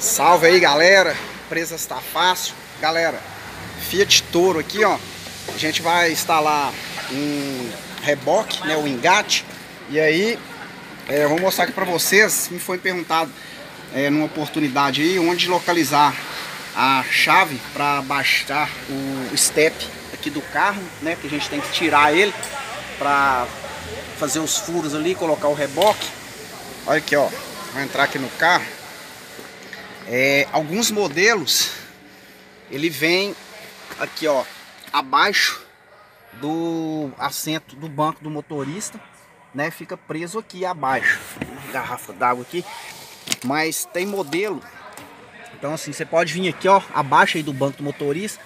Salve aí galera, presa está fácil. Galera, Fiat Toro aqui ó. A gente vai instalar um reboque, né, o engate. E aí, é, eu vou mostrar aqui pra vocês Me foi perguntado é, numa oportunidade aí Onde localizar a chave para baixar o step aqui do carro né, Que a gente tem que tirar ele para fazer os furos ali, colocar o reboque. Olha aqui ó, vou entrar aqui no carro é, alguns modelos ele vem aqui ó abaixo do assento do banco do motorista né fica preso aqui abaixo. Garrafa d'água aqui. Mas tem modelo então assim você pode vir aqui ó abaixo aí do banco do motorista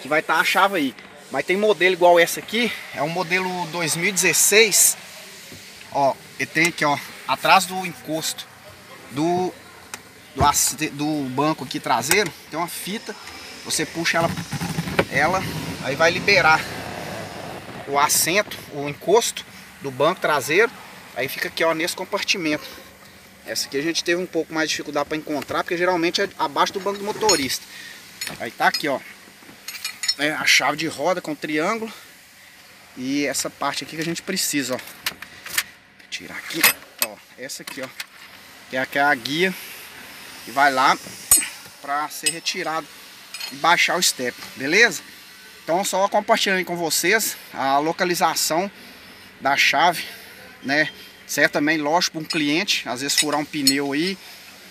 que vai estar tá a chave aí. Mas tem modelo igual essa aqui é um modelo 2016 ó ele tem aqui ó atrás do encosto do do, do banco aqui traseiro, tem uma fita, você puxa ela, ela, aí vai liberar o assento, o encosto do banco traseiro, aí fica aqui ó, nesse compartimento. Essa aqui a gente teve um pouco mais de dificuldade para encontrar, porque geralmente é abaixo do banco do motorista. Aí tá aqui ó, é a chave de roda com triângulo e essa parte aqui que a gente precisa ó. Tirar aqui, ó, essa aqui ó, que é, que é a guia e vai lá para ser retirado e baixar o step, beleza? Então só compartilhando com vocês a localização da chave, né? Certo também, lógico, para um cliente, às vezes furar um pneu aí,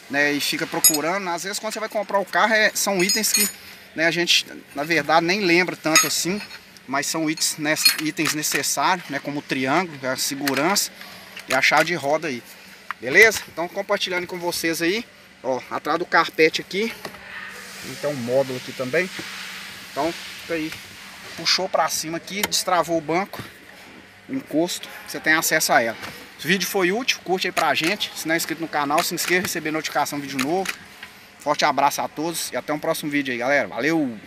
né? E fica procurando, às vezes quando você vai comprar o carro, é, são itens que né, a gente, na verdade, nem lembra tanto assim, mas são itens, né, itens necessários, né? Como o triângulo, a segurança e a chave de roda aí, beleza? Então compartilhando com vocês aí, Ó, atrás do carpete aqui. Então módulo aqui também. Então, fica aí. Puxou pra cima aqui, destravou o banco. Encosto, você tem acesso a ela. Se o vídeo foi útil, curte aí pra gente. Se não é inscrito no canal, se inscreva e receber notificação de vídeo novo. Forte abraço a todos e até um próximo vídeo aí, galera. Valeu!